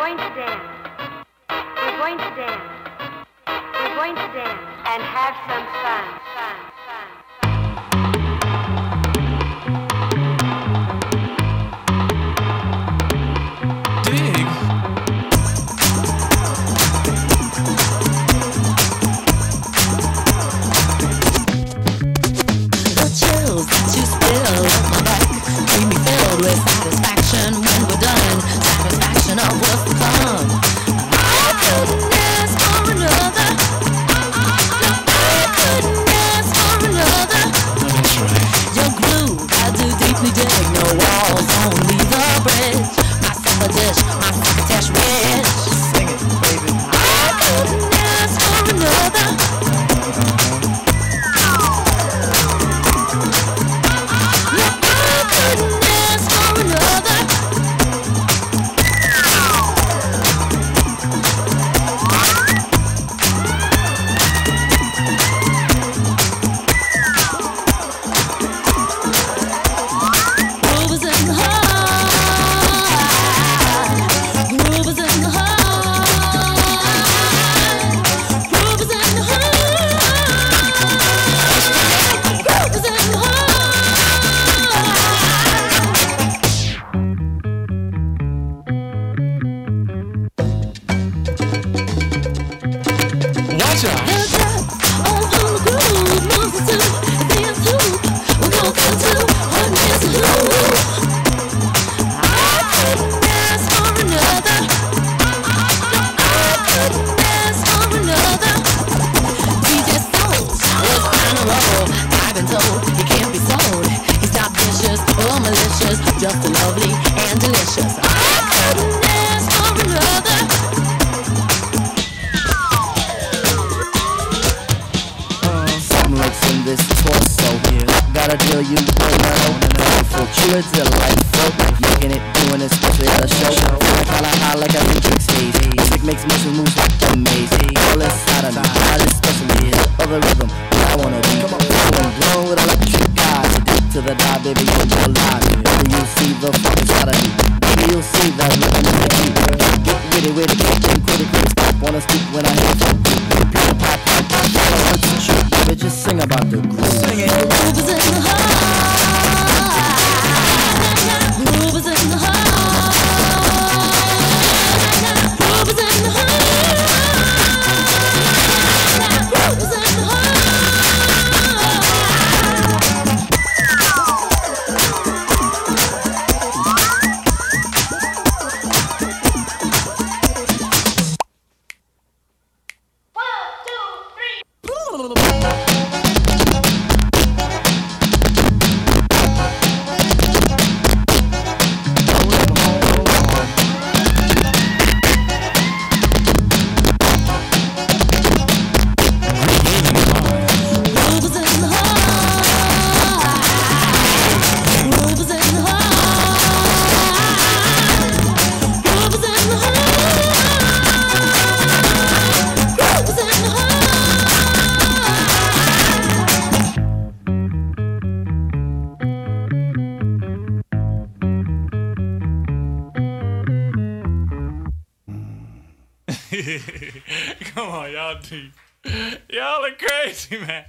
going to dance. We're going to dance. We're going to dance and have some fun. Fun. satisfaction when we're done. Satisfaction of what and delicious. I couldn't for another. This torso. Got a deal you know. Delightful, true delightful. Making it, doing it, especially at a show. Feeling kinda high like a matrix haze. Music makes motion moves like a maze. All inside of me, not especially of the rhythm. I wanna be. Blowing, blowing with electric eyes. To the die, baby, you're See that rhythm in the key. Get witty, witty, get quitty, quitty, quitty. Stop, wanna speak when I hear you. Pop, pop, pop, pop. What's the truth, baby? Just sing about the groove. Sing it. little bit. Come on, y'all. Y'all are crazy, man.